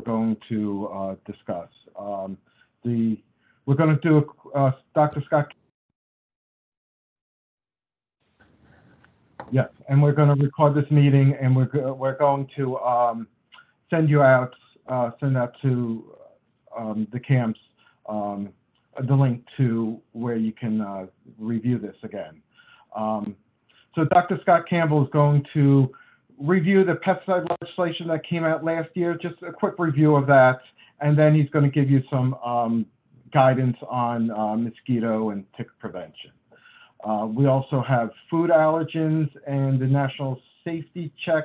going to uh, discuss. Um, the we're going to do uh, Dr. Scott. Yes, and we're going to record this meeting, and we're we're going to um, send you out uh, send out to um, the camps um, the link to where you can uh, review this again. Um, so Dr. Scott Campbell is going to review the pesticide legislation that came out last year, just a quick review of that, and then he's going to give you some um, guidance on uh, mosquito and tick prevention. Uh, we also have food allergens and the national safety check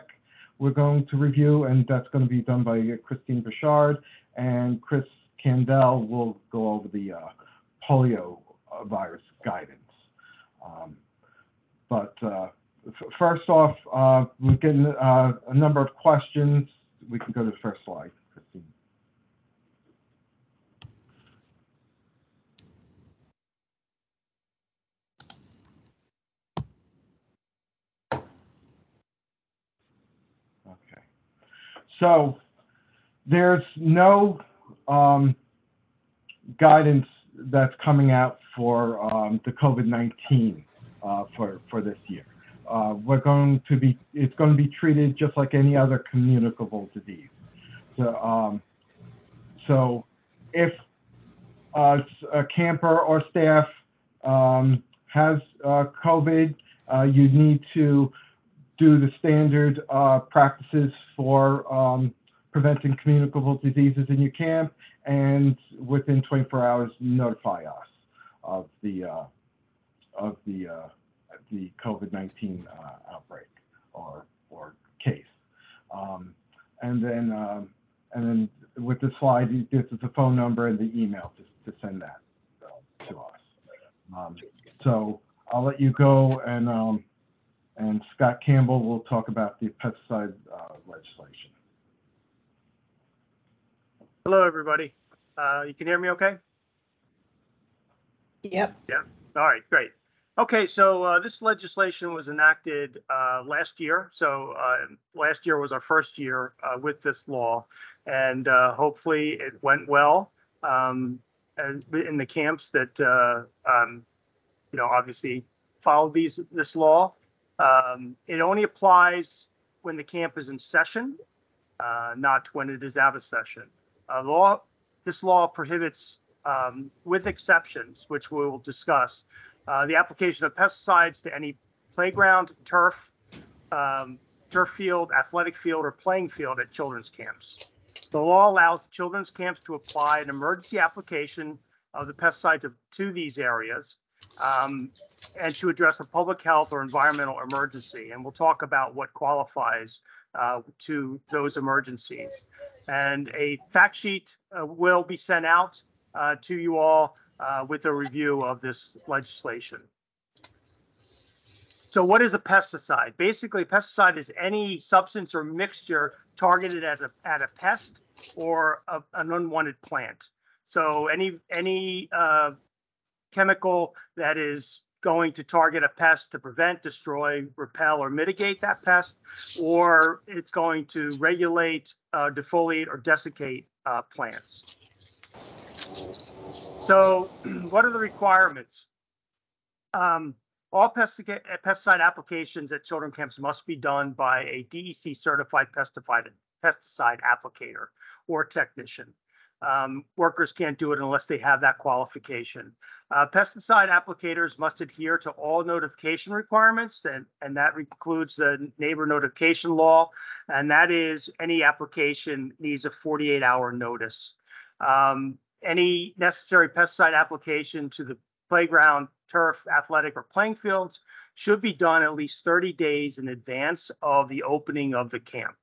we're going to review, and that's going to be done by Christine Bouchard, and Chris Candell will go over the uh, polio virus guidance. Um, but uh, first off, uh, we're getting uh, a number of questions. We can go to the first slide, Christine. Okay. So there's no um, guidance that's coming out for um, the COVID-19 uh, for for this year. Uh, we're going to be it's going to be treated just like any other communicable disease. So um, so if uh, a camper or staff um, has uh, COVID, uh, you need to do the standard uh, practices for um, preventing communicable diseases in your camp, and within 24 hours, notify us of the uh, of the the COVID-19 uh, outbreak or or case. Um, and then um, and then with the slide, this is the phone number and the email to, to send that uh, to us. Um, so I'll let you go, and um, and Scott Campbell will talk about the pesticide uh, legislation. Hello, everybody. Uh, you can hear me okay? Yep. All right, great. Okay, so uh, this legislation was enacted uh, last year. So uh, last year was our first year uh, with this law, and uh, hopefully it went well um, in the camps that uh, um, you know obviously follow these this law. Um, it only applies when the camp is in session, not when it is out of session. Law this law prohibits, um, with exceptions, which we will discuss, uh, the application of pesticides to any playground, turf, um, turf field, athletic field, or playing field at children's camps. The law allows children's camps to apply an emergency application of the pesticide to, to these areas um, and to address a public health or environmental emergency. And we'll talk about what qualifies uh, to those emergencies. And a fact sheet uh, will be sent out uh, to you all uh, with a review of this legislation. So what is a pesticide? Basically, pesticide is any substance or mixture targeted as a at a pest or a, an unwanted plant. So any any uh, chemical that is going to target a pest to prevent, destroy, repel, or mitigate that pest, or it's going to regulate, uh, defoliate, or desiccate uh, plants. So, what are the requirements? Um, all pesticide, pesticide applications at children camps must be done by a DEC certified pesticide pesticide applicator or technician. Um, workers can't do it unless they have that qualification. Uh, pesticide applicators must adhere to all notification requirements, and, and that includes the neighbor notification law, and that is any application needs a 48 hour notice. Um, any necessary pesticide application to the playground, turf, athletic, or playing fields should be done at least 30 days in advance of the opening of the camp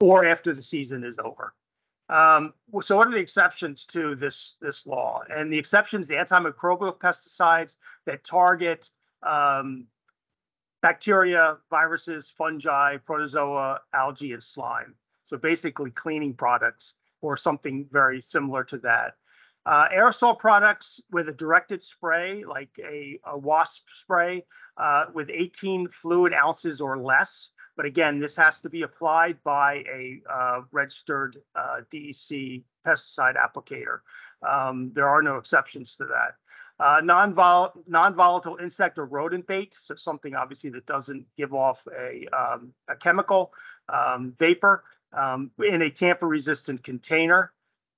or after the season is over. Um, so what are the exceptions to this this law? And the exceptions, the antimicrobial pesticides that target um, bacteria, viruses, fungi, protozoa, algae, and slime. So basically cleaning products or something very similar to that. Uh, aerosol products with a directed spray, like a, a wasp spray, uh, with 18 fluid ounces or less, But again, this has to be applied by a uh, registered uh, DEC pesticide applicator. Um, There are no exceptions to that. Uh, non-vol, non-volatile insect or rodent bait, so something obviously that doesn't give off a, um, a chemical, um, vapor, um, in a tamper-resistant container.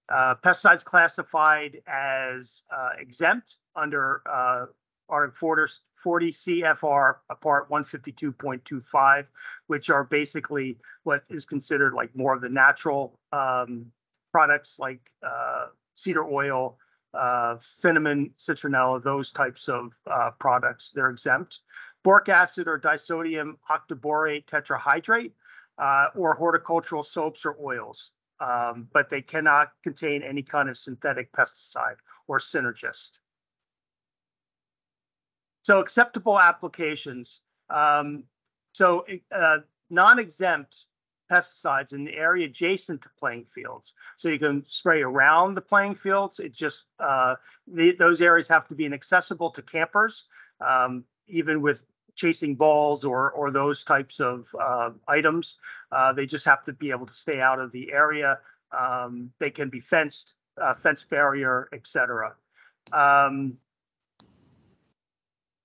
Uh, pesticides classified as, uh, exempt under, uh, Article 40 40 CFR, Part one fifty-two point two five, which are basically what is considered like more of the natural, um, products like, uh, cedar oil, uh, cinnamon, citronella, those types of uh, products, they're exempt. Boric acid or disodium octaborate tetrahydrate uh, or horticultural soaps or oils, um, but they cannot contain any kind of synthetic pesticide or synergist. So acceptable applications. Um, so uh, non-exempt pesticides in the area adjacent to playing fields. So you can spray around the playing fields. It just, uh, the, those areas have to be inaccessible to campers, um, even with chasing balls or, or those types of, uh, items. Uh, they just have to be able to stay out of the area. Um, they can be fenced, uh, fence barrier, etc. Um,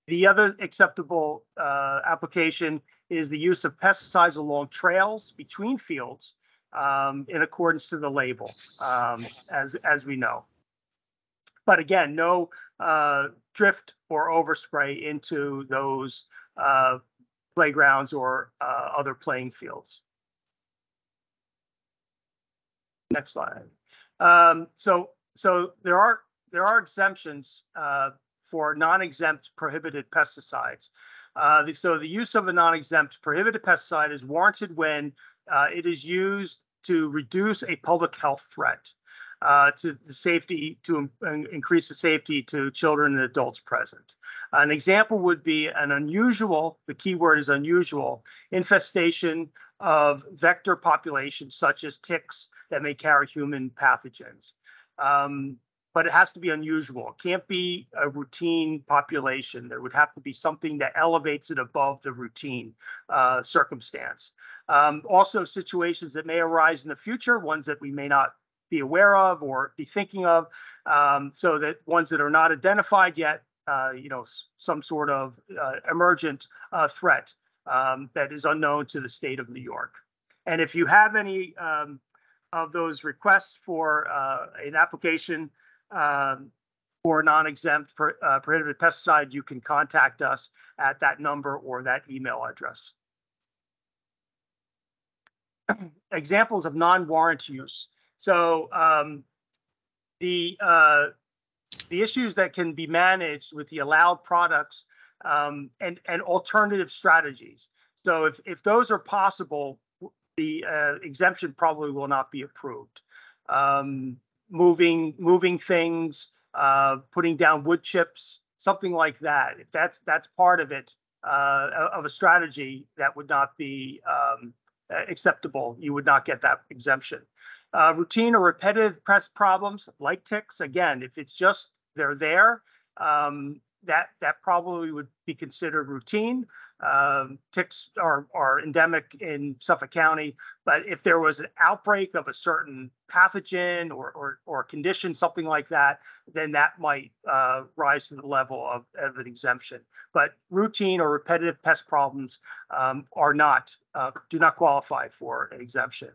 the other acceptable, uh, application is the use of pesticides along trails between fields um, in accordance to the label, um, as, as we know. But again, no uh, drift or overspray into those uh, playgrounds or uh, other playing fields. Next slide. Um, so, so there are there are exemptions uh, for non-exempt prohibited pesticides. Uh, so the use of a non-exempt prohibited pesticide is warranted when uh, it is used to reduce a public health threat uh, to the safety, to in- increase the safety to children and adults present. An example would be an unusual, the key word is unusual, infestation of vector populations such as ticks that may carry human pathogens. Um, but it has to be unusual. It can't be a routine population. There would have to be something that elevates it above the routine uh, circumstance. Um, also, situations that may arise in the future, ones that we may not be aware of or be thinking of, um, so that ones that are not identified yet, uh, you know, some sort of uh, emergent uh, threat um, that is unknown to the state of New York. And if you have any um, of those requests for uh, an application um, for non-exempt uh, prohibited pesticide, you can contact us at that number or that email address. Examples of non-warrant use. So um, the uh, the issues that can be managed with the allowed products um, and and alternative strategies. So if if those are possible, the uh, exemption probably will not be approved. Um, moving moving things, uh, putting down wood chips, something like that. If that's that's part of it uh, of a strategy that would not be um, acceptable, you would not get that exemption. Uh, routine or repetitive pest problems like ticks, again, if it's just they're there, um, that that probably would be considered routine. Um, ticks are are endemic in Suffolk County, but if there was an outbreak of a certain pathogen or or, or condition, something like that, then that might uh, rise to the level of, of an exemption. But routine or repetitive pest problems um, are not uh, do not qualify for an exemption.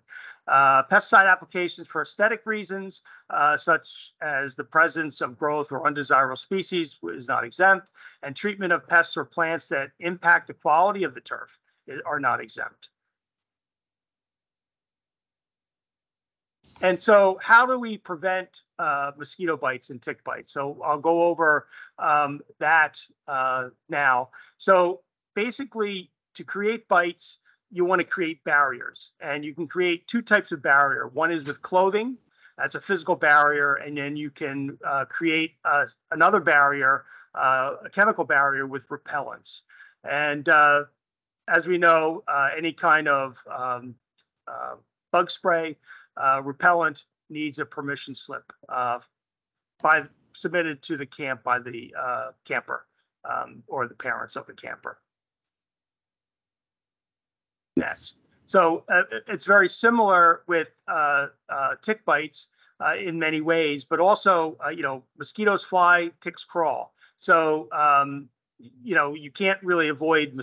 Uh, pesticide applications for aesthetic reasons, uh, such as the presence of growth or undesirable species, is not exempt, and treatment of pests or plants that impact the quality of the turf are not exempt. And so, how do we prevent uh, mosquito bites and tick bites? So, I'll go over um, that uh, now. So, basically, to create bites, you want to create barriers, and you can create two types of barrier. One is with clothing, that's a physical barrier, and then you can uh, create uh, another barrier, uh, a chemical barrier with repellents. And uh, as we know, any kind of um, bug spray uh, repellent needs a permission slip uh, by submitted to the camp by the uh, camper um, or the parents of the camper. nets. So uh, it's very similar with uh, uh, tick bites in many ways, but also, you know, mosquitoes fly, ticks crawl. So, um, you know, you can't really avoid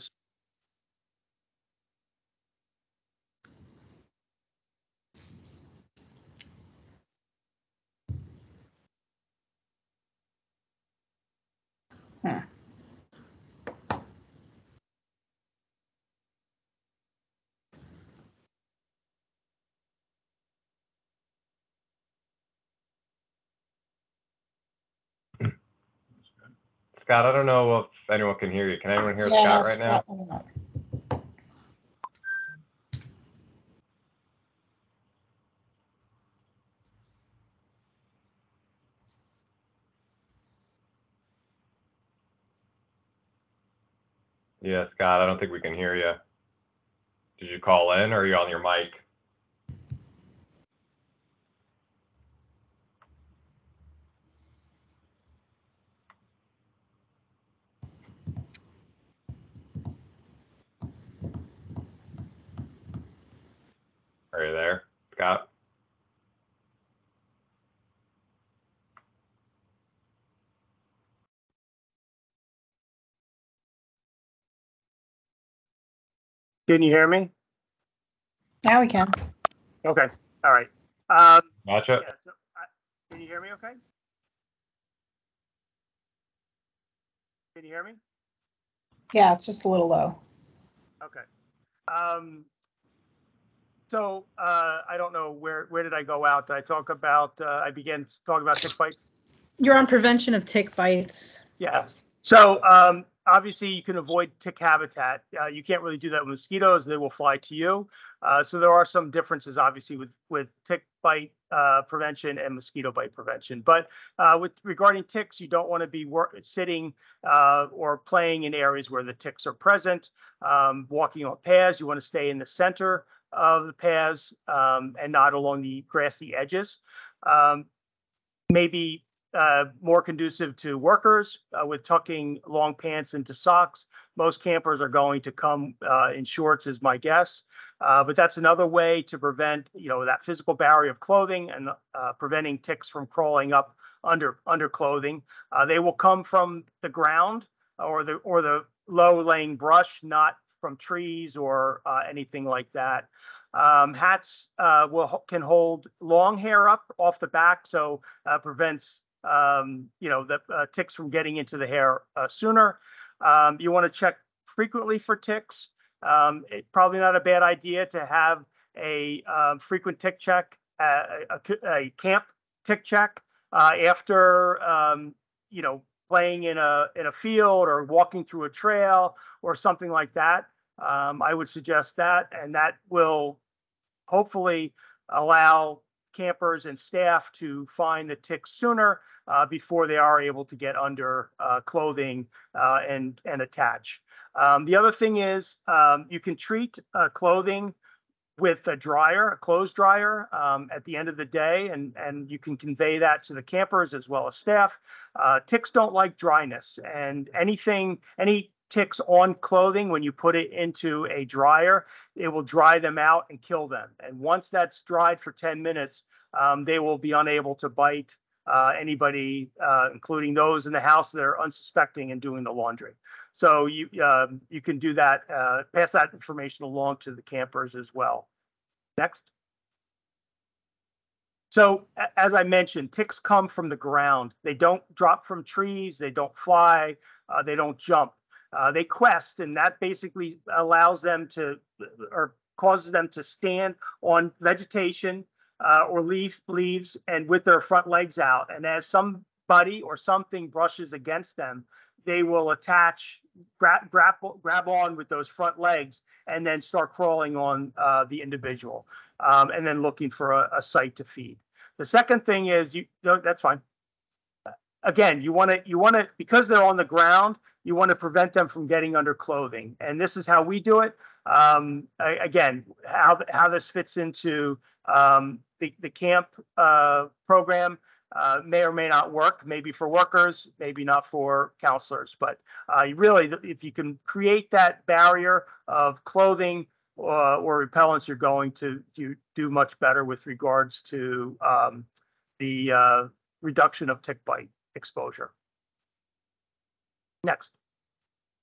Scott, I don't know if anyone can hear you. Can anyone hear Yeah, Scott right now? Yeah, Scott, I don't think we can hear you. Did you call in or are you on your mic? Are you there, Scott? Can you hear me? Now we can. Okay, all right. Um, Gotcha. yeah, so, uh, can you hear me okay? Can you hear me? Yeah, it's just a little low. Okay. Um, so, uh, I don't know, where, where did I go out? Did I talk about, uh, I began talking about tick bites? You're on prevention of tick bites. Yeah. So um, obviously you can avoid tick habitat. Uh, you can't really do that with mosquitoes; they will fly to you. Uh, so there are some differences, obviously, with with tick bite uh, prevention and mosquito bite prevention. But uh, with regarding ticks, you don't want to be sitting uh, or playing in areas where the ticks are present. Um, walking on paths, you want to stay in the center of the paths um, and not along the grassy edges. Um, maybe uh, more conducive to workers uh, with tucking long pants into socks. Most campers are going to come uh, in shorts, is my guess. Uh, but that's another way to prevent, you know, that physical barrier of clothing and uh, preventing ticks from crawling up under under clothing. Uh, they will come from the ground or the or the low laying brush, not from trees or anything like that. Um, hats will can hold long hair up off the back, so prevents um, you know, the uh, ticks from getting into the hair uh, sooner. Um, you want to check frequently for ticks. Um, probably not a bad idea to have a um, frequent tick check, uh, a, a, camp tick check uh, after, um, you know, playing in a in a field or walking through a trail or something like that. Um, I would suggest that, and that will hopefully allow campers and staff to find the ticks sooner uh, before they are able to get under uh, clothing uh, and and attach. Um, the other thing is um, you can treat uh, clothing with a dryer, a clothes dryer, um, at the end of the day, and and you can convey that to the campers as well as staff. Uh, ticks don't like dryness, and anything any ticks on clothing when you put it into a dryer it will dry them out and kill them and once that's dried for 10 minutes um, they will be unable to bite uh, anybody uh, including those in the house that are unsuspecting and doing the laundry so you uh, you can do that uh, pass that information along to the campers as well next so as I mentioned, ticks come from the ground. They don't drop from trees. They don't fly. Uh, they don't jump. Uh, they quest, and that basically allows them to or causes them to stand on vegetation uh, or leaf leaves and with their front legs out. And as somebody or something brushes against them, they will attach, grab, grab, grab on with those front legs, and then start crawling on uh, the individual, um, and then looking for a, a site to feed. The second thing is you. No, that's fine again, you want to you want to because they're on the ground, you want to prevent them from getting under clothing, and this is how we do it. Um, I, again, how how this fits into um, the the camp uh, program uh, may or may not work. Maybe for workers, maybe not for counselors. But uh, really, if you can create that barrier of clothing uh, or repellents, you're going to do, do much better with regards to um, the uh, reduction of tick bite exposure. Next.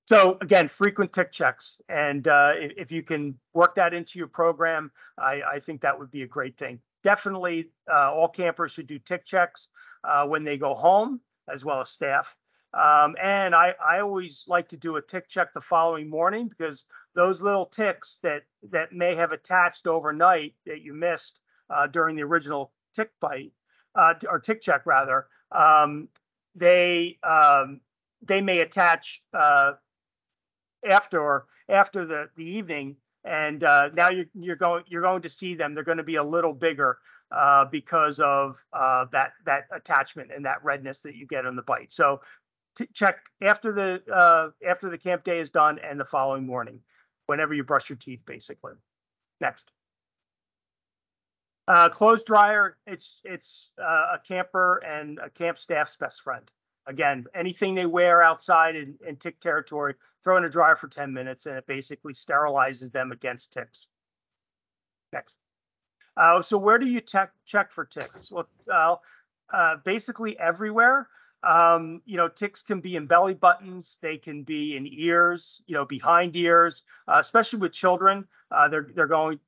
So again, frequent tick checks, and uh, if, you can work that into your program, I, I think that would be a great thing. Definitely, uh, all campers should do tick checks uh, when they go home, as well as staff. Um, and I, I always like to do a tick check the following morning because those little ticks that that may have attached overnight that you missed uh, during the original tick bite uh, or tick check rather, um, they um, they may attach uh, after after the the evening, and uh, now you're you're going you're going to see them. They're going to be a little bigger uh, because of uh, that that attachment and that redness that you get on the bite. So check after the uh, after the camp day is done and the following morning, whenever you brush your teeth, basically. Next. Uh, clothes dryer, it's it's uh, a camper and a camp staff's best friend. Again, anything they wear outside in, in tick territory, throw in a dryer for 10 minutes and it basically sterilizes them against ticks. Next. Uh, so where do you check check for ticks? Well, uh, basically everywhere. Um, you know, ticks can be in belly buttons, they can be in ears, you know, behind ears, uh, especially with children. Uh, they're they're going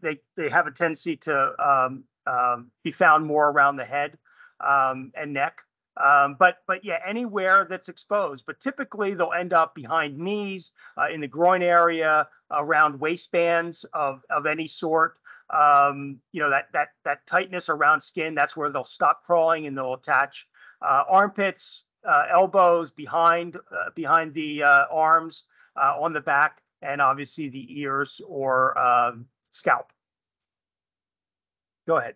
they they have a tendency to um, um, be found more around the head um, and neck. Um, but but yeah, anywhere that's exposed. But typically they'll end up behind knees, uh, in the groin area, around waistbands of of any sort. Um, you know that that that tightness around skin. That's where they'll stop crawling and they'll attach. Uh, armpits, uh, elbows, behind uh, behind the uh, arms, uh, on the back, and obviously the ears or um, scalp. Go ahead.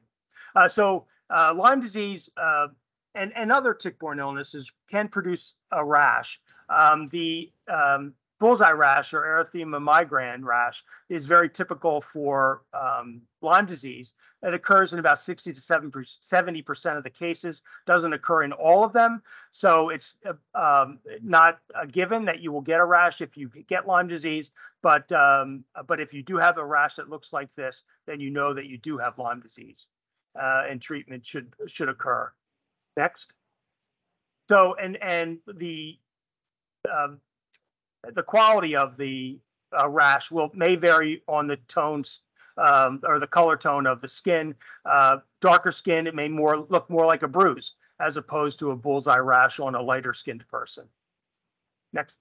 Uh, so uh, Lyme disease uh, and, and other tick-borne illnesses can produce a rash. Um, the um, bullseye rash or erythema migrans rash is very typical for um, Lyme disease. It occurs in about 60 to 70% of the cases, doesn't occur in all of them. So it's uh, um, not a given that you will get a rash if you get Lyme disease, but, um, but if you do have a rash that looks like this, then you know that you do have Lyme disease uh, and treatment should, should occur. Next. So, and, and the, um, the quality of the uh, rash will may vary on the tones um, or the color tone of the skin. Uh, darker skin, it may more look more like a bruise as opposed to a bullseye rash on a lighter skinned person. Next.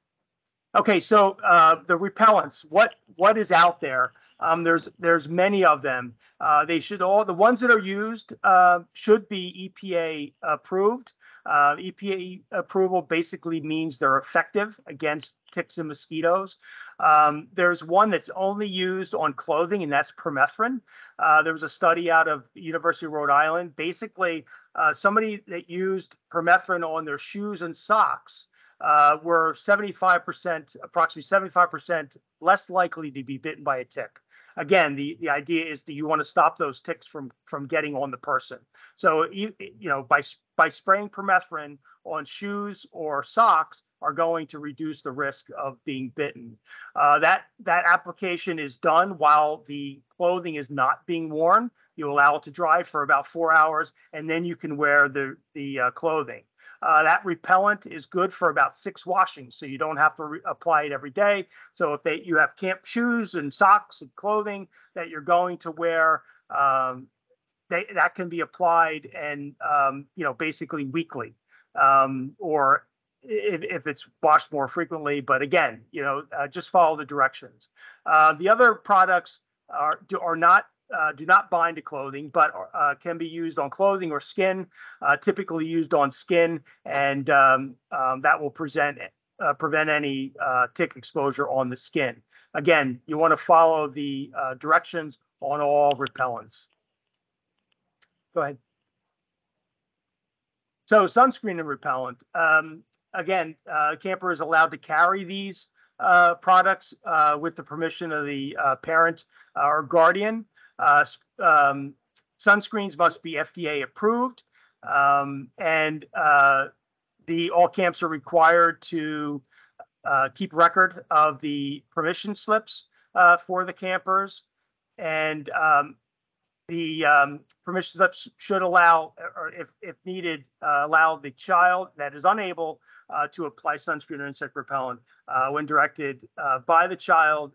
Okay, so uh, the repellents, what what is out there? Um, there's there's many of them. Uh, they should all the ones that are used uh, should be EPA approved. Uh, EPA approval basically means they're effective against ticks and mosquitoes. Um, there's one that's only used on clothing, and that's permethrin. Uh, there was a study out of University of Rhode Island. Basically, uh, somebody that used permethrin on their shoes and socks uh, were 75%, approximately 75% less likely to be bitten by a tick again, the, the idea is that you want to stop those ticks from from getting on the person. So you you know by by spraying permethrin on shoes or socks are going to reduce the risk of being bitten. Uh, that that application is done while the clothing is not being worn. You allow it to dry for about four hours, and then you can wear the the uh, clothing. Uh, that repellent is good for about six washings, so you don't have to re- apply it every day. So if they you have camp shoes and socks and clothing that you're going to wear, um, they, that can be applied and um, you know basically weekly, um, or if, if, it's washed more frequently. But again, you know, uh, just follow the directions. Uh, the other products are are not uh, do not bind to clothing, but uh, can be used on clothing or skin, uh, typically used on skin, and um, um, that will present, uh, prevent any uh, tick exposure on the skin. Again, you want to follow the uh, directions on all repellents. Go ahead. So sunscreen and repellent. Um, again, camper is allowed to carry these products with the permission of the parent or guardian. Uh, um, sunscreens must be FDA approved, um, and uh, the all camps are required to uh, keep record of the permission slips uh, for the campers. And um, the um, permission slips should allow, or if, if needed, uh, allow the child that is unable to apply sunscreen or insect repellent when directed by the child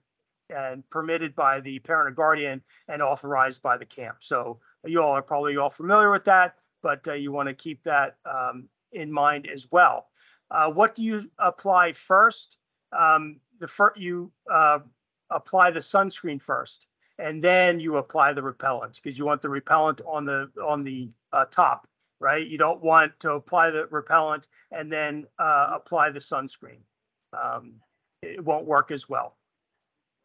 and permitted by the parent or guardian and authorized by the camp. So you all are probably all familiar with that, but uh, you want to keep that um, in mind as well. Uh, what do you apply first? Um, the first you uh, apply the sunscreen first, and then you apply the repellent because you want the repellent on the on the uh, top, right? You don't want to apply the repellent and then uh, apply the sunscreen. Um, it won't work as well.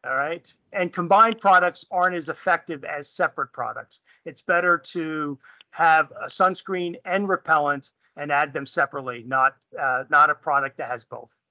All right. And combined products aren't as effective as separate products. It's better to have a sunscreen and repellent and add them separately, not uh, not a product that has both.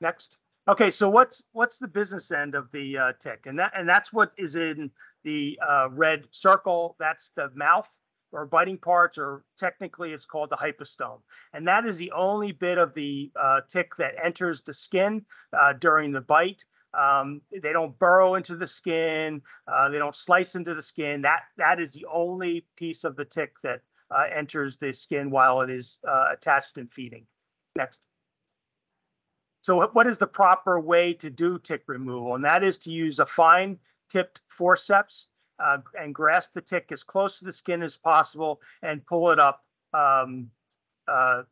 Next. Okay, so what's what's the business end of the uh, tick, and that and that's what is in the uh, red circle. That's the mouth or biting parts, or technically it's called the hypostome, and that is the only bit of the uh, tick that enters the skin uh, during the bite. Um, they don't burrow into the skin. Uh, they don't slice into the skin. That that is the only piece of the tick that uh, enters the skin while it is uh, attached and feeding. Next. So what- is the proper way to do tick removal? And that is to use a fine tipped forceps uh, and grasp the tick as close to the skin as possible and pull it up um, uh,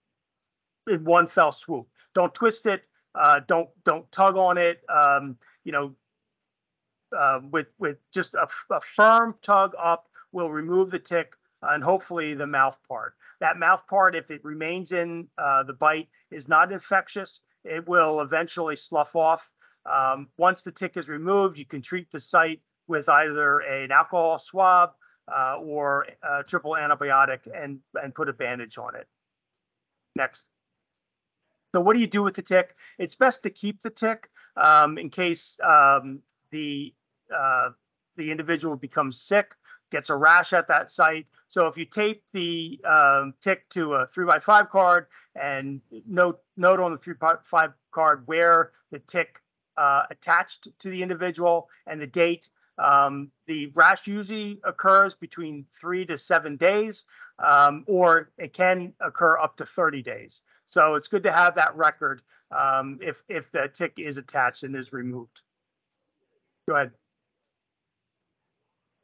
in one fell swoop. Don't twist it. Uh, don't don't tug on it. Um, you know, uh, with with just a, a, firm tug up will remove the tick and hopefully the mouth part. That mouth part, if it remains in uh, the bite, is not infectious. It will eventually slough off. Um, once the tick is removed, you can treat the site with either an alcohol swab uh, or a triple antibiotic and and put a bandage on it. Next. So what do you do with the tick? It's best to keep the tick um, in case um, the uh, the individual becomes sick, gets a rash at that site. So if you tape the um, tick to a three by five card and note note on the three by five card where the tick uh, attached to the individual and the date. Um, the rash usually occurs between three to seven days, um, or it can occur up to 30 days. So it's good to have that record um, if if the tick is attached and is removed. Go ahead.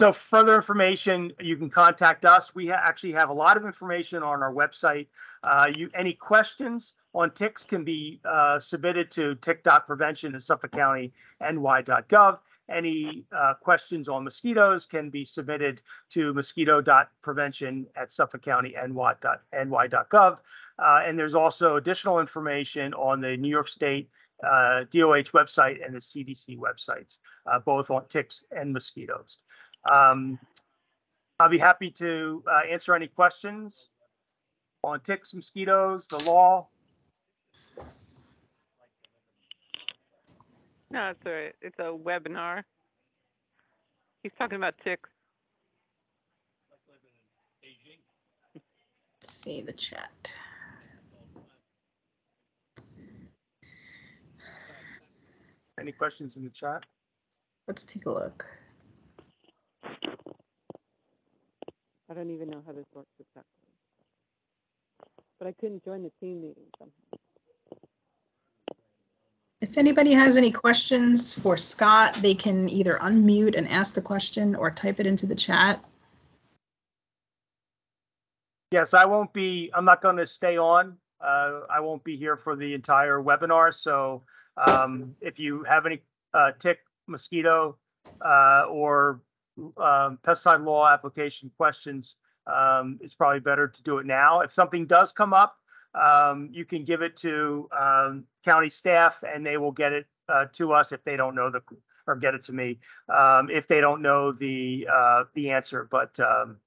So further information, you can contact us. We ha- actually have a lot of information on our website. Uh, you any questions on ticks can be uh, submitted to tick.prevention at Suffolk County ny.gov. Any uh, questions on mosquitoes can be submitted to mosquito.prevention at suffolkcountyny.gov. Uh, and there's also additional information on the New York State uh, DOH website and the CDC websites, uh, both on ticks and mosquitoes. Um, I'll be happy to uh, answer any questions on ticks, mosquitoes, the law. No, it's a it's a webinar. He's talking about ticks. Let's see the chat. Any questions in the chat? Let's take a look. I don't even know how this works exactly. But I couldn't join the team meeting somehow. If anybody has any questions for Scott, they can either unmute and ask the question or type it into the chat. Yes, I won't be, I'm not going to stay on. Uh, I won't be here for the entire webinar. So um, if you have any uh, tick, mosquito, uh, or um, pesticide law application questions, um, it's probably better to do it now. If something does come up, um, you can give it to um, county staff and they will get it uh, to us if they don't know the, or get it to me, um, if they don't know the, uh, the answer. But um,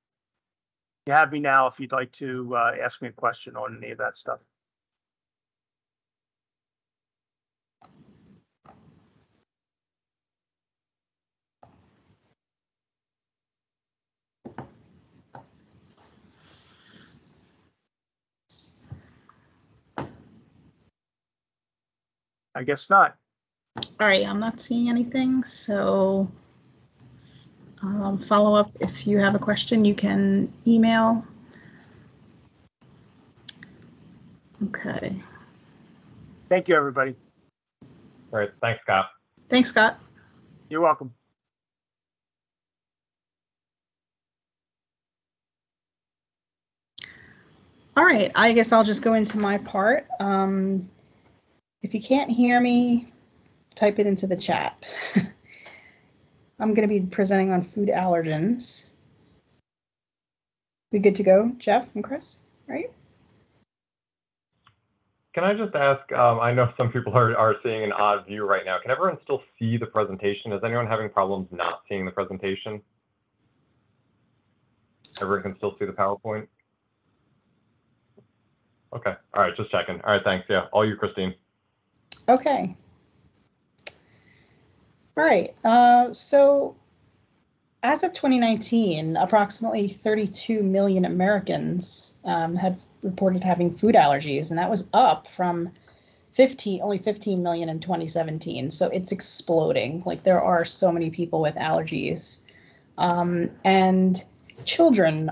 you have me now if you'd like to uh, ask me a question on any of that stuff. I guess not. All right, I'm not seeing anything, so um, follow up if you have a question, you can email. Okay, Thank you, everybody. All right, thanks, Scott. thanks, Scott. You're welcome. All right, I guess I'll just go into my part. Um, if you can't hear me, type it into the chat. I'm going to be presenting on food allergens. We good to go, Jeff and Chris? Right? Can I just ask, um, I know some people are, are seeing an odd view right now. Can everyone still see the presentation? Is anyone having problems not seeing the presentation? Everyone can still see the PowerPoint? Okay, all right, just checking. All right, thanks. Yeah, all you, Christine. Okay. All right. Uh, so, as of 2019, approximately 32 million Americans um, had reported having food allergies, and that was up from 15, only 15 million in 2017. So it's exploding. Like there are so many people with allergies, um, and children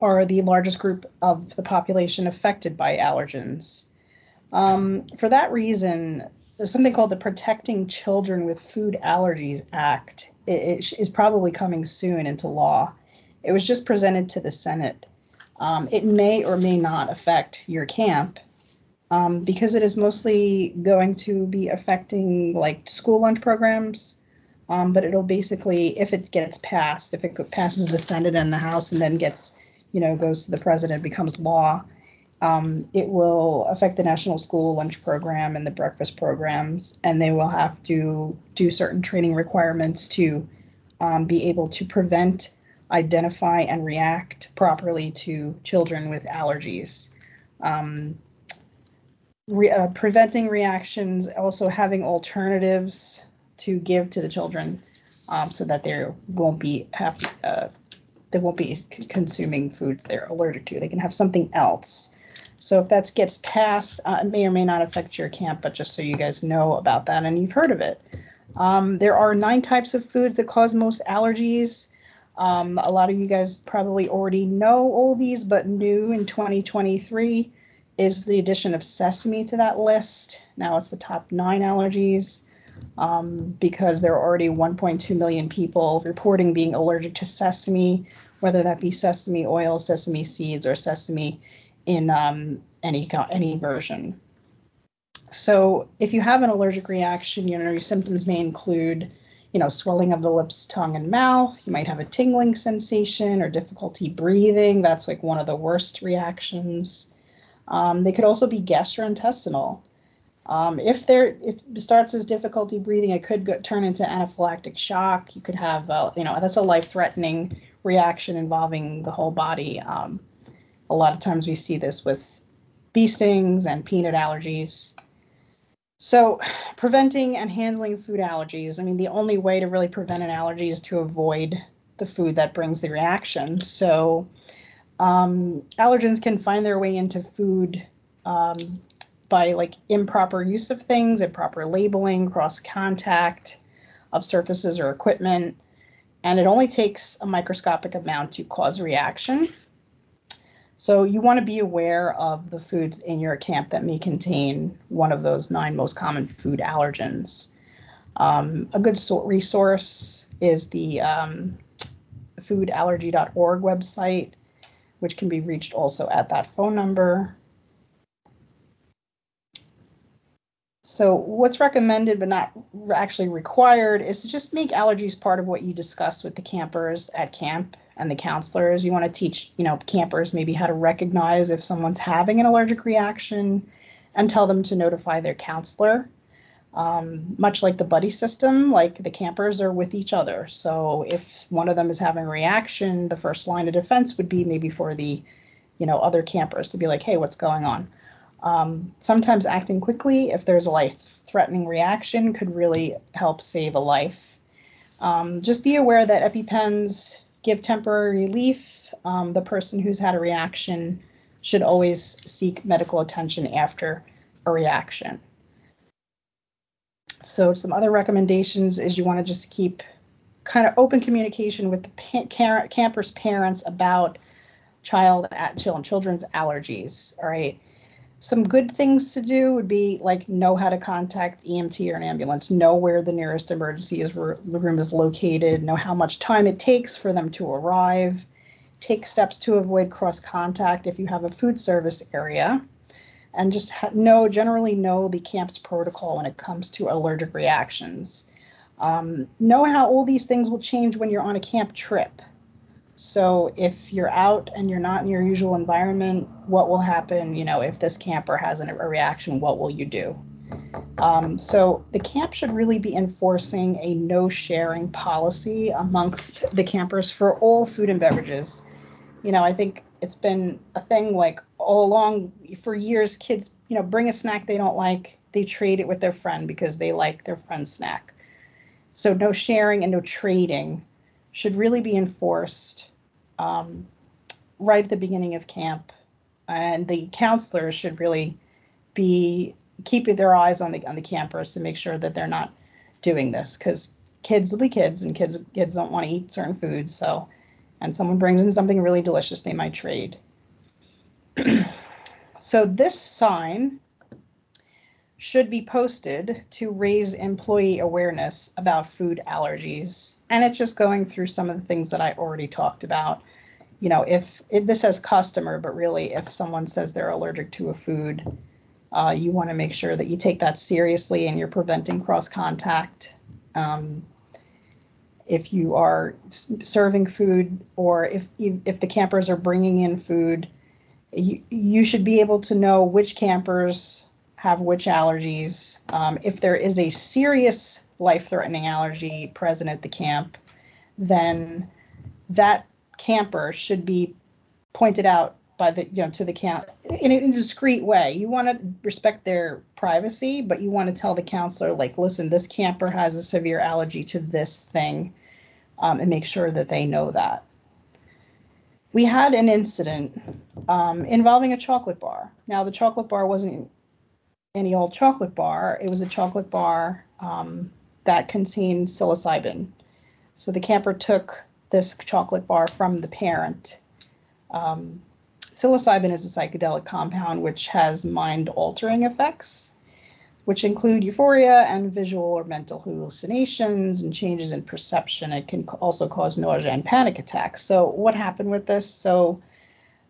are the largest group of the population affected by allergens. Um, for that reason, there's something called the Protecting Children with Food Allergies Act. It, probably coming soon into law. It was just presented to the Senate. Um, it may or may not affect your camp um, because it is mostly going to be affecting like school lunch programs. Um, but it'll basically, if it gets passed, if it passes the Senate and the House and then gets, you know, goes to the president, becomes law, um, it will affect the national school lunch program and the breakfast programs, and they will have to do certain training requirements to um, be able to prevent, identify, and react properly to children with allergies. Um, re- uh, preventing reactions, also having alternatives to give to the children um, so that they won't be have uh, they won't be consuming foods they're allergic to. They can have something else. So if that gets passed, uh, it may or may not affect your camp, but just so you guys know about that and you've heard of it. Um, there are nine types of foods that cause most allergies. Um, a lot of you guys probably already know all these, but new in 2023 is the addition of sesame to that list. Now it's the top nine allergies um, because there are already 1.2 million people reporting being allergic to sesame, whether that be sesame oil, sesame seeds, or sesame in um, any any version. So if you have an allergic reaction, you know your symptoms may include, you know, swelling of the lips, tongue, and mouth. You might have a tingling sensation or difficulty breathing. That's like one of the worst reactions. Um, they could also be gastrointestinal. Um, if there it starts as difficulty breathing, it could go, turn into anaphylactic shock. You could have, a, you know, that's a life-threatening reaction involving the whole body. Um, a lot of times we see this with bee stings and peanut allergies. So, preventing and handling food allergies. I mean, the only way to really prevent an allergy is to avoid the food that brings the reaction. So, um, allergens can find their way into food um, by like improper use of things, improper labeling, cross contact of surfaces or equipment. And it only takes a microscopic amount to cause a reaction. So you want to be aware of the foods in your camp that may contain one of those nine most common food allergens. Um, a good so- resource is the um, foodallergy.org website, which can be reached also at that phone number. So what's recommended but not actually required is to just make allergies part of what you discuss with the campers at camp and the counselors. You want to teach, you know, campers maybe how to recognize if someone's having an allergic reaction and tell them to notify their counselor. Um, much like the buddy system, like the campers are with each other. So if one of them is having a reaction, the first line of defense would be maybe for the, you know, other campers to be like, hey, what's going on? Um, sometimes acting quickly, if there's a life-threatening reaction, could really help save a life. Um, just be aware that EpiPens give temporary relief. Um, the person who's had a reaction should always seek medical attention after a reaction. So some other recommendations is you want to just keep kind of open communication with the pa- campers' parents about child at children children's allergies. All right. Some good things to do would be like know how to contact EMT or an ambulance, know where the nearest emergency is, room is located, know how much time it takes for them to arrive, take steps to avoid cross contact if you have a food service area, and just know generally know the camp's protocol when it comes to allergic reactions. Um, know how all these things will change when you're on a camp trip. So if you're out and you're not in your usual environment, what will happen? You know, if this camper has a reaction, what will you do? Um, so the camp should really be enforcing a no sharing policy amongst the campers for all food and beverages. You know, I think it's been a thing like all along for years. Kids, you know, bring a snack they don't like, they trade it with their friend because they like their friend's snack. So no sharing and no trading should really be enforced um, right at the beginning of camp, and the counselors should really be keeping their eyes on the on the campers to make sure that they're not doing this because kids will be kids and kids kids don't want to eat certain foods so and someone brings in something really delicious they might trade. So this sign should be posted to raise employee awareness about food allergies and it's just going through some of the things that i already talked about you know, if it, this says customer, but really if someone says they're allergic to a food, uh, you want to make sure that you take that seriously and you're preventing cross contact. Um, if you are serving food or if if the campers are bringing in food, you, you should be able to know which campers have which allergies. Um, if there is a serious life-threatening allergy present at the camp, then that camper should be pointed out by the you know to the count in a discreet way. You want to respect their privacy, but you want to tell the counselor like, listen, this camper has a severe allergy to this thing, um, and make sure that they know that. We had an incident um, involving a chocolate bar. Now the chocolate bar wasn't any old chocolate bar; it was a chocolate bar um, that contained psilocybin. So the camper took this chocolate bar from the parent. Um, psilocybin is a psychedelic compound which has mind altering effects, which include euphoria and visual or mental hallucinations and changes in perception. It can also cause nausea and panic attacks. So, what happened with this? So,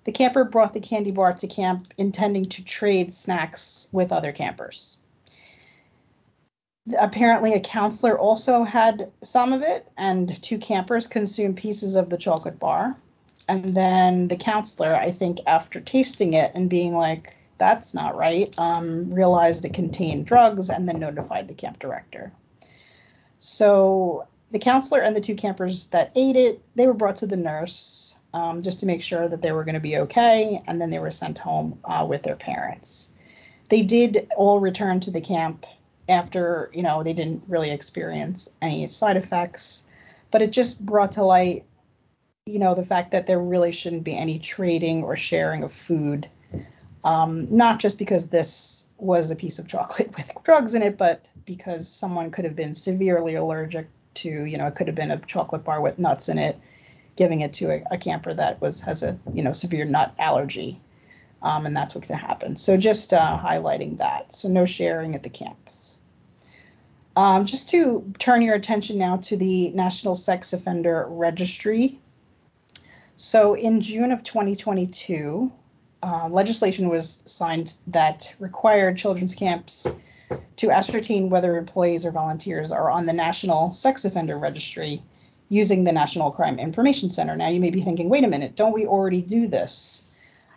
the camper brought the candy bar to camp intending to trade snacks with other campers. Apparently a counselor also had some of it and two campers consumed pieces of the chocolate bar. And then the counselor i think after tasting it and being like that's not right um, realized it contained drugs and then notified the camp director. So the counselor and the two campers that ate it they were brought to the nurse um, just to make sure that they were going to be okay and then they were sent home uh, with their parents. They did all return to the camp after you know they didn't really experience any side effects but it just brought to light you know the fact that there really shouldn't be any trading or sharing of food um, not just because this was a piece of chocolate with drugs in it but because someone could have been severely allergic to you know it could have been a chocolate bar with nuts in it giving it to a, a camper that was has a you know severe nut allergy um, and that's what can happen so just uh, highlighting that so no sharing at the camps. um, just to turn your attention now to the National Sex Offender Registry. So in June of 2022, uh, legislation was signed that required children's camps to ascertain whether employees or volunteers are on the National Sex Offender Registry using the National Crime Information Center. Now you may be thinking, wait a minute, don't we already do this?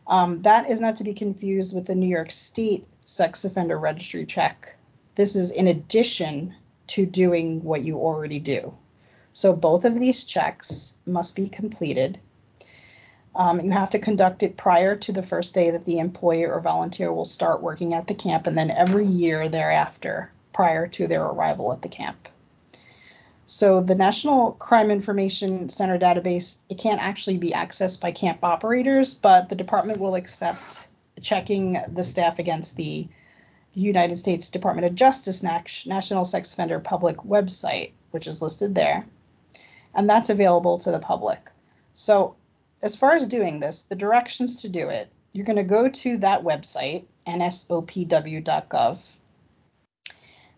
Um, that is not to be confused with the New York State Sex Offender Registry check this is in addition to doing what you already do. So both of these checks must be completed. Um, you have to conduct it prior to the first day that the employee or volunteer will start working at the camp, and then every year thereafter, prior to their arrival at the camp. So the National Crime Information Center database, it can't actually be accessed by camp operators, but the department will accept checking the staff against the United States Department of Justice National Sex Offender Public website, which is listed there. And that's available to the public. So, as far as doing this, the directions to do it, you're going to go to that website, nsopw.gov,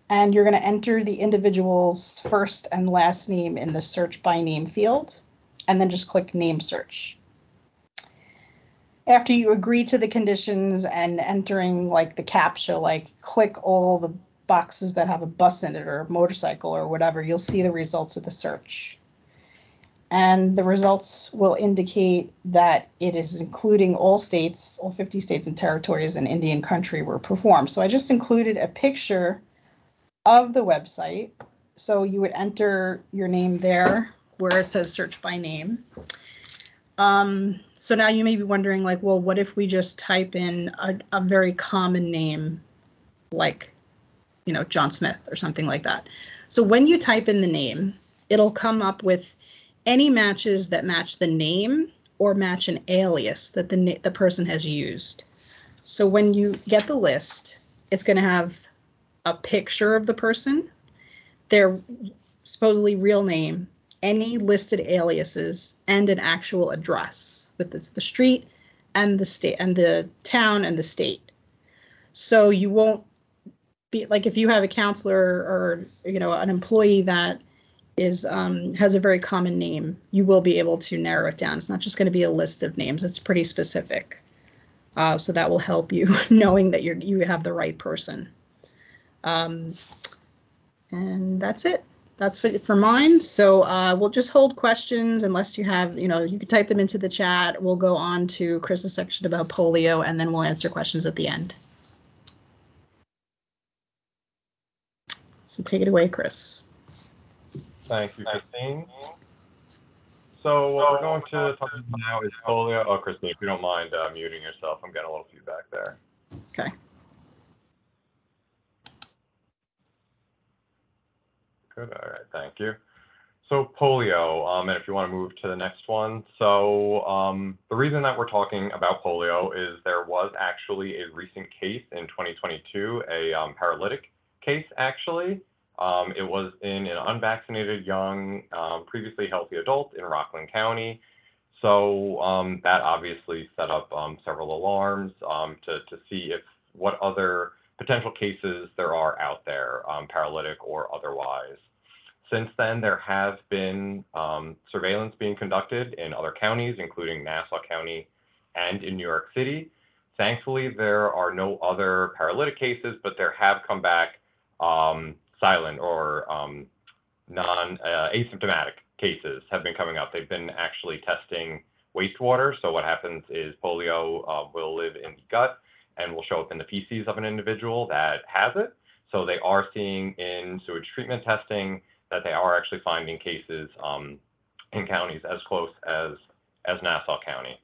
and you're going to enter the individual's first and last name in the search by name field, and then just click name search after you agree to the conditions and entering like the captcha, like click all the boxes that have a bus in it or motorcycle or whatever, you'll see the results of the search. And the results will indicate that it is including all states, all 50 states and territories and Indian country were performed. So I just included a picture of the website. So you would enter your name there where it says search by name. Um, so now you may be wondering, like, well, what if we just type in a, a very common name, like, you know, John Smith or something like that. So when you type in the name, it'll come up with any matches that match the name or match an alias that the the person has used. So when you get the list, it's going to have a picture of the person, their supposedly real name, any listed aliases, and an actual address with the, the street and the state and the town and the state. So you won't be like if you have a counselor or you know an employee that is um, has a very common name, you will be able to narrow it down. It's not just going to be a list of names; it's pretty specific. Uh, so that will help you knowing that you're you have the right person. Um, and that's it that's for, for mine. So uh, we'll just hold questions unless you have, you know, you can type them into the chat. We'll go on to Chris's section about polio and then we'll answer questions at the end. So take it away, Chris. Thank you, Christine. So what we're going to talk about now is polio. Oh, Christine, if you don't mind uh, muting yourself, I'm getting a little feedback there. Okay. Good. All right. Thank you. So polio, um, and if you want to move to the next one. So um, the reason that we're talking about polio is there was actually a recent case in 2022, a um, paralytic case actually. Um, it was in an unvaccinated young, um, previously healthy adult in Rockland County. So um, that obviously set up several alarms to, to see if what other potential cases there are out there, um, paralytic or otherwise. Since then, there have been um, surveillance being conducted in other counties, including Nassau County and in New York City. Thankfully, there are no other paralytic cases, but there have come back um, silent or um, non uh, asymptomatic cases have been coming up. They've been actually testing wastewater. So what happens is polio uh, will live in the gut and will show up in the feces of an individual that has it. So they are seeing in sewage treatment testing that they are actually finding cases um, in counties as close as as Nassau County.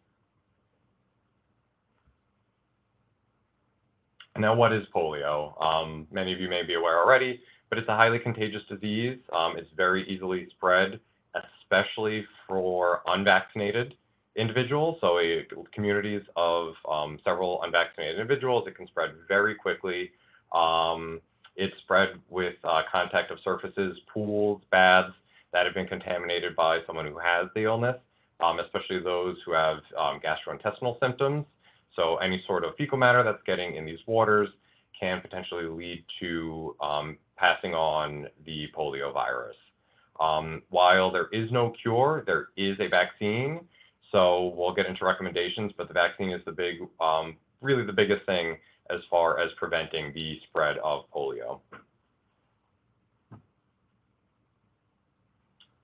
Now, what is polio? Um, many of you may be aware already, but it's a highly contagious disease. Um, it's very easily spread, especially for unvaccinated individuals. So a, communities of um, several unvaccinated individuals, it can spread very quickly. Um, it's spread with uh, contact of surfaces, pools, baths that have been contaminated by someone who has the illness, um, especially those who have um, gastrointestinal symptoms. So any sort of fecal matter that's getting in these waters can potentially lead to um, passing on the polio virus. Um, while there is no cure, there is a vaccine. So we'll get into recommendations, but the vaccine is the big, um, really the biggest thing as far as preventing the spread of polio.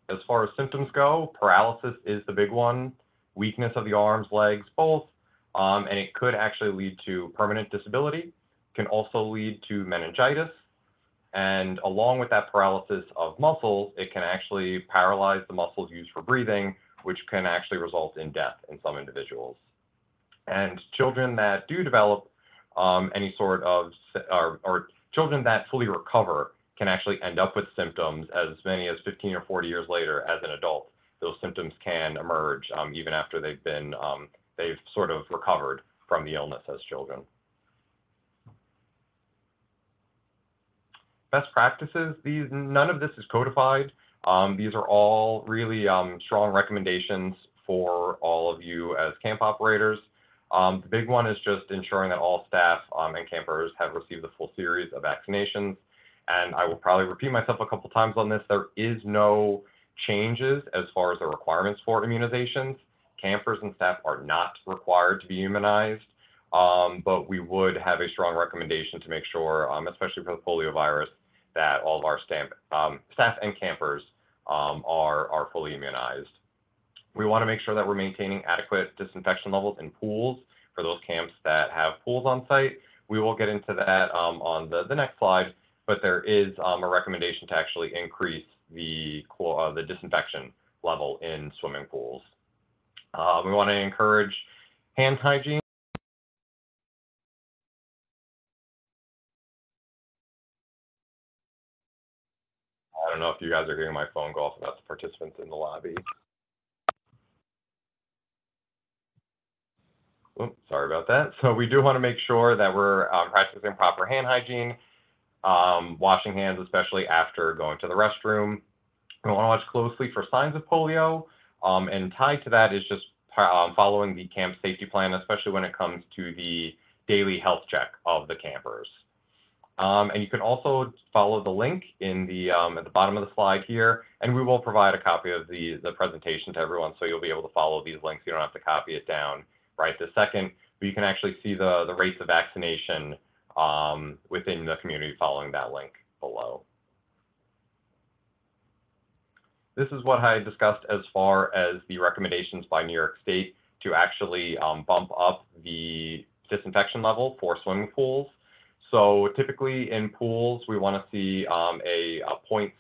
As far as symptoms go, paralysis is the big one, weakness of the arms, legs, both, um, and it could actually lead to permanent disability, can also lead to meningitis, and along with that paralysis of muscles, it can actually paralyze the muscles used for breathing, which can actually result in death in some individuals. And children that do develop um, any sort of, or, or children that fully recover can actually end up with symptoms as many as 15 or 40 years later as an adult. Those symptoms can emerge um, even after they've been, um, they've sort of recovered from the illness as children. best practices, these none of this is codified. Um, these are all really um, strong recommendations for all of you as camp operators. Um, the big one is just ensuring that all staff um, and campers have received the full series of vaccinations. And I will probably repeat myself a couple times on this. There is no changes as far as the requirements for immunizations. Campers and staff are not required to be immunized, um, but we would have a strong recommendation to make sure, um, especially for the polio virus, that all of our staff, um, staff and campers are, are fully immunized. We want to make sure that we're maintaining adequate disinfection levels in pools for those camps that have pools on site. We will get into that um, on the, the next slide, but there is um, a recommendation to actually increase the, uh, the disinfection level in swimming pools. Uh, we want to encourage hand hygiene. If you guys are hearing my phone go off about the participants in the lobby. Oops, sorry about that. So we do want to make sure that we're um, practicing proper hand hygiene, um, washing hands, especially after going to the restroom. We want to watch closely for signs of polio, um, and tied to that is just um, following the camp safety plan, especially when it comes to the daily health check of the campers. Um, and you can also follow the link in the um, at the bottom of the slide here, and we will provide a copy of the the presentation to everyone, so you'll be able to follow these links. You don't have to copy it down right this second, but you can actually see the the rates of vaccination um, within the community following that link below. This is what I discussed as far as the recommendations by New York State to actually um, bump up the disinfection level for swimming pools. So typically in pools, we want to see um, a, a 0.6,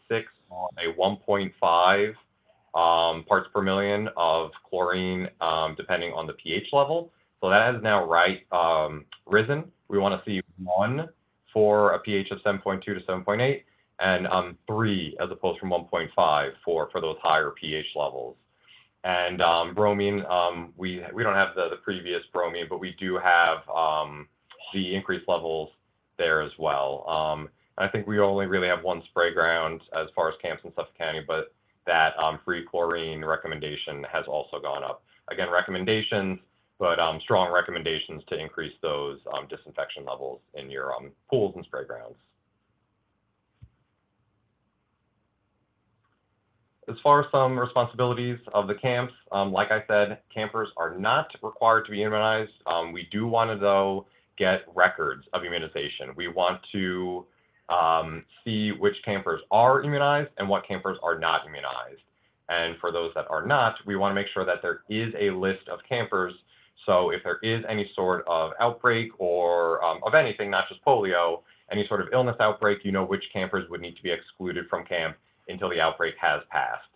a 1.5 um, parts per million of chlorine, um, depending on the pH level. So that has now right um, risen. We want to see one for a pH of 7.2 to 7.8, and um, three as opposed from 1.5 for for those higher pH levels. And um, bromine, we we don't have the the previous bromine, but we do have the increased levels there as well. Um, I think we only really have one spray ground as far as camps in Suffolk County, but that um, free chlorine recommendation has also gone up. Again, recommendations, but um, strong recommendations to increase those um, disinfection levels in your um, pools and spray grounds. As far as some responsibilities of the camps, um, like I said, campers are not required to be immunized. we do want to, though, get records of immunization. We want to um, see which campers are immunized and what campers are not immunized. And for those that are not, we want to make sure that there is a list of campers. So if there is any sort of outbreak or um, of anything, not just polio, any sort of illness outbreak, you know which campers would need to be excluded from camp until the outbreak has passed.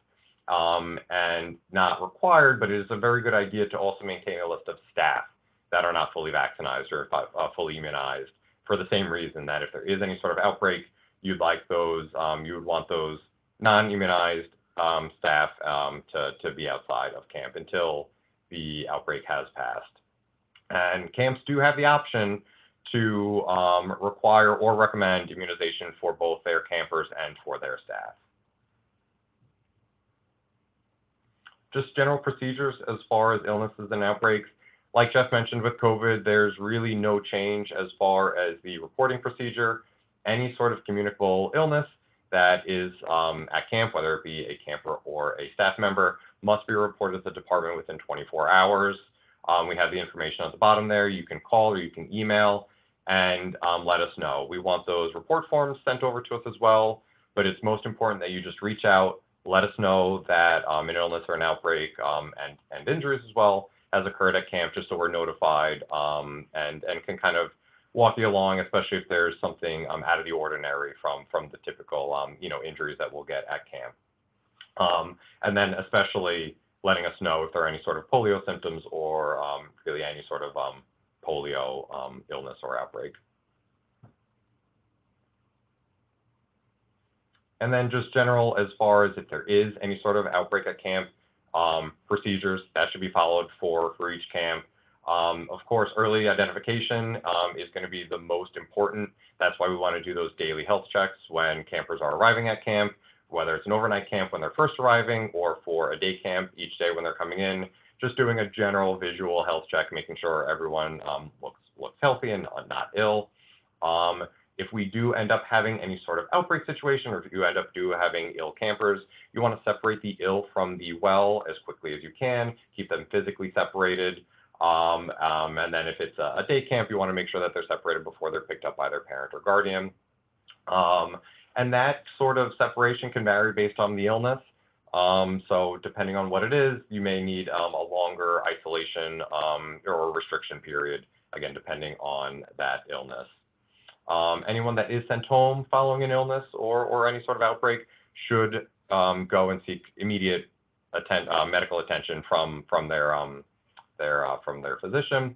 Um, and not required, but it is a very good idea to also maintain a list of staff that are not fully vaccinated or uh, fully immunized for the same reason that if there is any sort of outbreak, you'd like those, um, you would want those non-immunized um, staff um, to, to be outside of camp until the outbreak has passed. And camps do have the option to um, require or recommend immunization for both their campers and for their staff. Just general procedures as far as illnesses and outbreaks like Jeff mentioned with COVID, there's really no change as far as the reporting procedure. Any sort of communicable illness that is um, at camp, whether it be a camper or a staff member, must be reported to the department within 24 hours. Um, we have the information at the bottom there. You can call or you can email and um, let us know. We want those report forms sent over to us as well, but it's most important that you just reach out, let us know that um, an illness or an outbreak um, and, and injuries as well has occurred at camp, just so we're notified um, and and can kind of walk you along, especially if there's something um, out of the ordinary from from the typical um, you know injuries that we'll get at camp. Um, and then especially letting us know if there are any sort of polio symptoms or um, really any sort of um, polio illness or outbreak. And then just general as far as if there is any sort of outbreak at camp, um, procedures that should be followed for, for each camp. Um, of course, early identification um, is going to be the most important. That's why we want to do those daily health checks when campers are arriving at camp, whether it's an overnight camp when they're first arriving or for a day camp each day when they're coming in. Just doing a general visual health check, making sure everyone um, looks looks healthy and not ill. If we do end up having any sort of outbreak situation, or if you end up do having ill campers, you want to separate the ill from the well as quickly as you can. Keep them physically separated. Um, um, and then if it's a, a, day camp, you want to make sure that they're separated before they're picked up by their parent or guardian. Um, and that sort of separation can vary based on the illness. Um, so depending on what it is, you may need um, a longer isolation um, or restriction period, again, depending on that illness. Anyone that is sent home following an illness or, or any sort of outbreak should go and seek immediate uh, medical attention from, from their their uh, from their physician.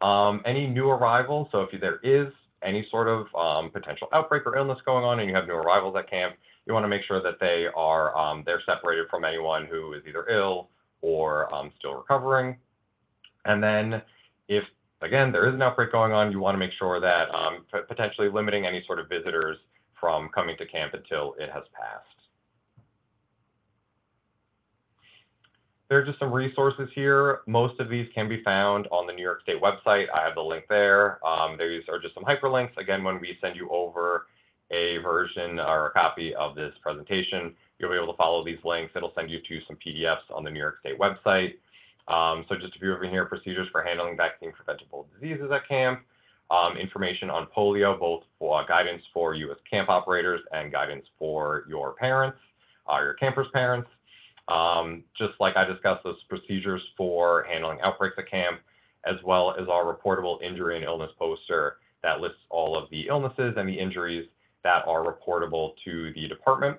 Um, any new arrivals, so if there is any sort of um, potential outbreak or illness going on and you have new arrivals at camp, you want to make sure that they are um, they're separated from anyone who is either ill or um, still recovering. And then if again there is an outbreak going on, you want to make sure that um, potentially limiting any sort of visitors from coming to camp until it has passed. There are just some resources here. Most of these can be found on the New York State website. I have the link there. Um, these are just some hyperlinks. Again, when we send you over a version or a copy of this presentation, you'll be able to follow these links. It'll send you to some PDFs on the New York State website. Um, so just a few over here, procedures for handling vaccine preventable diseases at camp, um, information on polio, both for uh, guidance for you as camp operators and guidance for your parents, uh, your campers' parents. Um, just like I discussed those procedures for handling outbreaks at camp, as well as our reportable injury and illness poster that lists all of the illnesses and the injuries that are reportable to the department.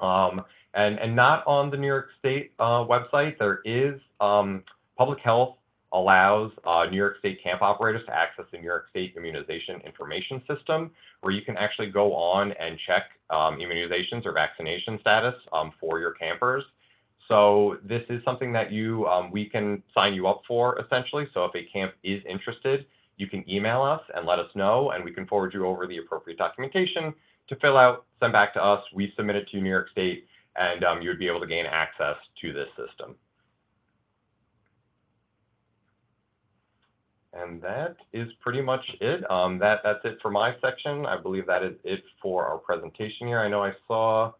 Um, and, and not on the New York State uh, website, there is um, public health allows uh, New York State camp operators to access the New York State Immunization Information System, where you can actually go on and check um, immunizations or vaccination status um, for your campers. So this is something that you um, we can sign you up for essentially. So if a camp is interested, you can email us and let us know, and we can forward you over the appropriate documentation to fill out, send back to us. We submit it to New York State, and um, you would be able to gain access to this system. And that is pretty much it. Um, that that's it for my section. I believe that is it for our presentation here. I know I saw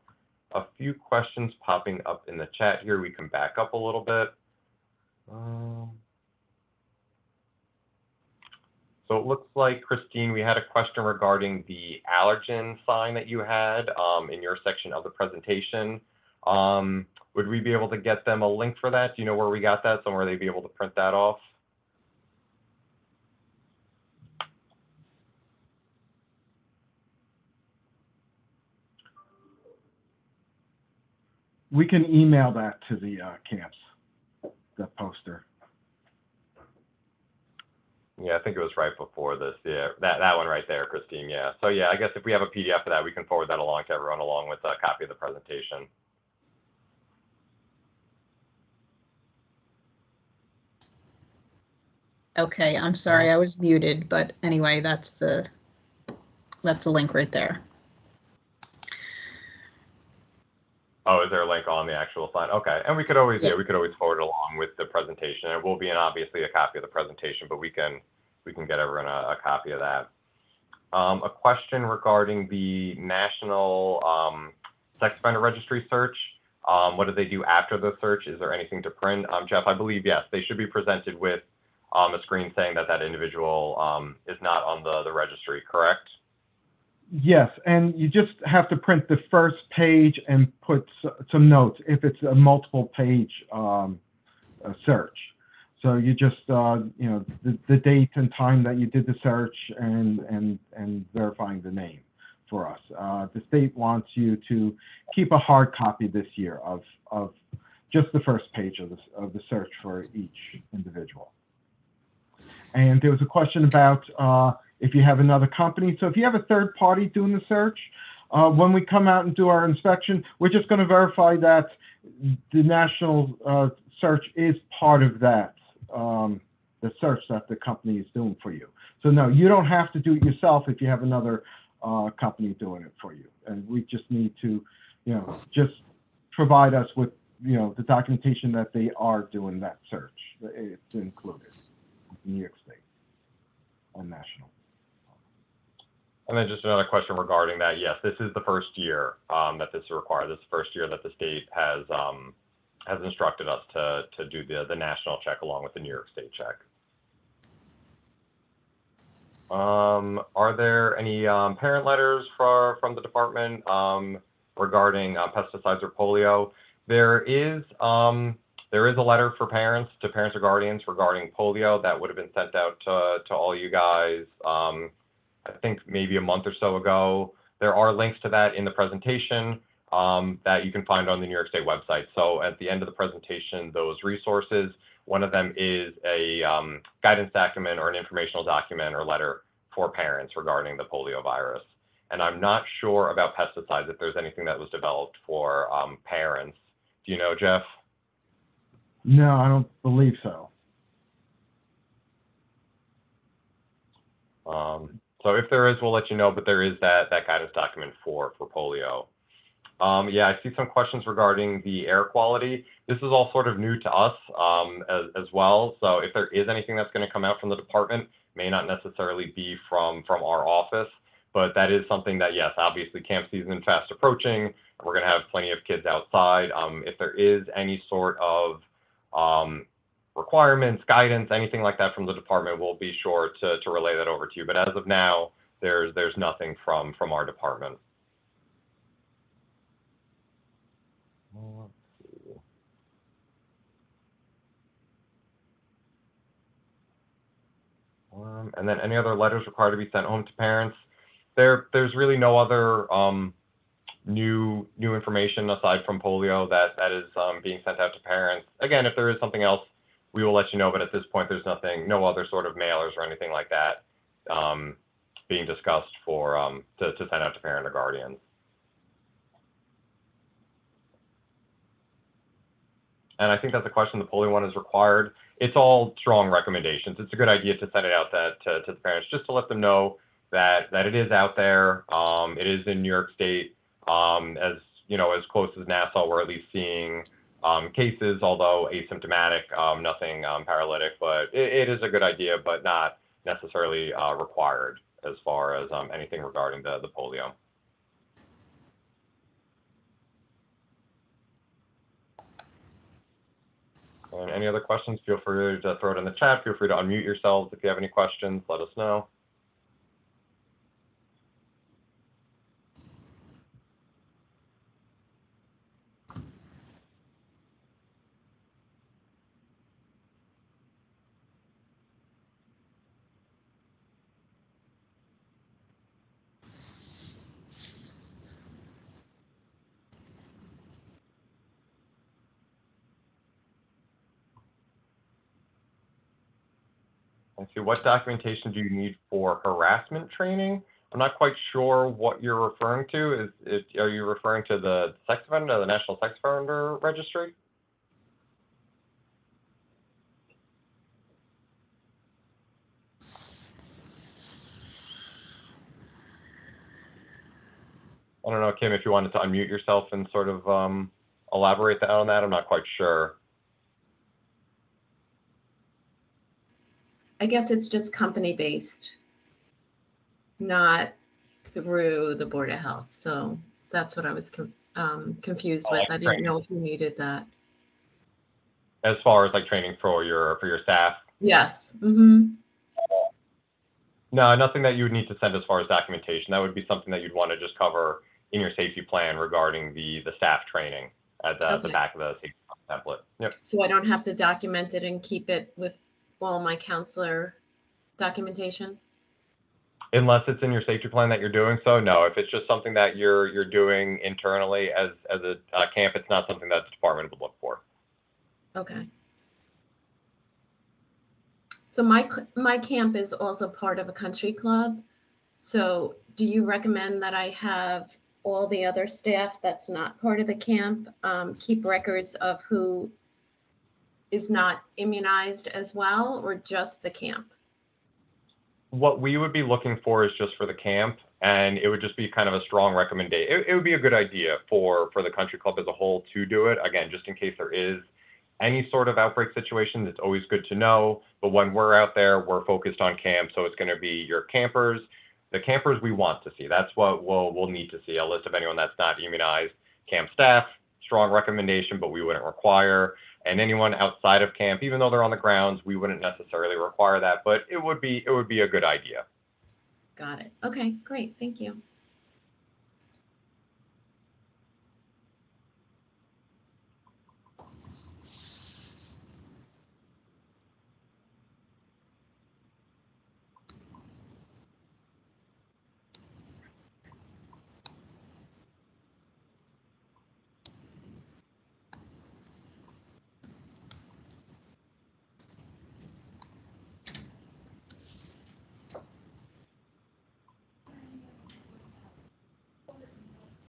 a few questions popping up in the chat here. We can back up a little bit. Um, so it looks like, Christine, we had a question regarding the allergen sign that you had um, in your section of the presentation. Um, would we be able to get them a link for that? Do you know where we got that? Somewhere they'd be able to print that off? we can email that to the uh, camps, the poster. Yeah, I think it was right before this. Yeah, that, that one right there, Christine. Yeah. So yeah, I guess if we have a PDF of that, we can forward that along to everyone along with a copy of the presentation. Okay, I'm sorry, I was muted, but anyway, that's the, that's the link right there. Oh, is there a link on the actual slide? Okay, and we could always, yeah, Yeah. we could always forward along with the presentation. It will be an, obviously a copy of the presentation, but we can, we can get everyone a, a copy of that. Um, a question regarding the National, um, Sex Offender Registry search. Um, what do they do after the search? Is there anything to print? Um, Jeff, I believe, yes, they should be presented with, um, a screen saying that that individual, um, is not on the, the registry, correct? Yes, and you just have to print the first page and put some notes if it's a multiple page um, uh, search. So you just, uh, you know, the, the date and time that you did the search and, and, and verifying the name for us. Uh, the state wants you to keep a hard copy this year of, of just the first page of the, of the search for each individual. And there was a question about uh, if you have another company. So if you have a third party doing the search, uh, when we come out and do our inspection, we're just going to verify that the national uh, search is part of that um, the search that the company is doing for you. So no, you don't have to do it yourself if you have another uh, company doing it for you. And we just need to, you know, just provide us with, you know, the documentation that they are doing that search. It's included, in New York State and national. And then just another question regarding that. Yes, this is the first year um, that this is required. This is the first year that the state has um, has instructed us to to do the the national check along with the New York State check. Um, are there any parent letters from the department regarding uh, pesticides or polio? There is there is a letter for parents to parents or guardians regarding polio that would have been sent out to to all you guys. I think maybe a month or so ago. There are links to that in the presentation um, that you can find on the New York State website. So at the end of the presentation, those resources, one of them is a um, guidance document or an informational document or letter for parents regarding the polio virus. And I'm not sure about pesticides, if there's anything that was developed for um, parents. Do you know, Jeff? No, I don't believe so. Um, so if there is, we'll let you know, but there is that, that guidance document for, for polio. Um, yeah, I see some questions regarding the air quality. This is all sort of new to us um, as, as well. So if there is anything that's going to come out from the department, may not necessarily be from, from our office, but that is something that, yes, obviously camp season fast approaching. We're going to have plenty of kids outside. Um, if there is any sort of um, requirements, guidance, anything like that from the department, we'll be sure to, to relay that over to you. But as of now, there's there's nothing from from our department. Um, and then any other letters required to be sent home to parents? There, there's really no other um, new new information aside from polio that that is um, being sent out to parents. Again, if there is something else, we will let you know. But at this point, there's nothing, no other sort of mailers or anything like that um, being discussed for um, to, to send out to parent or guardians. And I think that's a question the polio one is required. It's all strong recommendations. It's a good idea to send it out that to, to the parents just to let them know that that it is out there. Um, it is in New York State. Um, as you know, as close as Nassau, we're at least seeing um, cases, although asymptomatic, um, nothing um, paralytic. But it, it is a good idea, but not necessarily uh, required as far as um, anything regarding the the polio. And any other questions, feel free to throw it in the chat. Feel free to unmute yourselves if you have any questions. Let us know. What documentation do you need for harassment training? I'm not quite sure what you're referring to. Is it, are you referring to the sex offender, the National Sex Offender Registry? I don't know, Kim, if you wanted to unmute yourself and sort of um, elaborate that on that. I'm not quite sure. I guess it's just company based, not through the Board of Health. So that's what I was com- um, confused Oh, with. like I didn't know if you needed that. As far as like training for your for your staff, Yes. Mm-hmm. No, nothing that you would need to send as far as documentation. That would be something that you'd want to just cover in your safety plan regarding the, the staff training at the, the back of the safety template. Yep. So I don't have to document it and keep it with all my counselor documentation. Unless it's in your safety plan that you're doing so, no. If it's just something that you're you're doing internally as as a uh, camp, it's not something that the department would look for. Okay. So my my camp is also part of a country club. So do you recommend that I have all the other staff that's not part of the camp um, keep records of who is not immunized as well, or just the camp? What we would be looking for is just for the camp, and it would just be kind of a strong recommendation. It, it would be a good idea for, for the country club as a whole to do it. Again, just in case there is any sort of outbreak situation, it's always good to know. But when we're out there, we're focused on camp, so it's going to be your campers, the campers we want to see. That's what we'll, we'll need to see, a list of anyone that's not immunized. Camp staff, strong recommendation, but we wouldn't require. And anyone outside of camp, even though they're on the grounds, we wouldn't necessarily require that, but it would be, it would be a good idea. Got it. Okay, great. Thank you.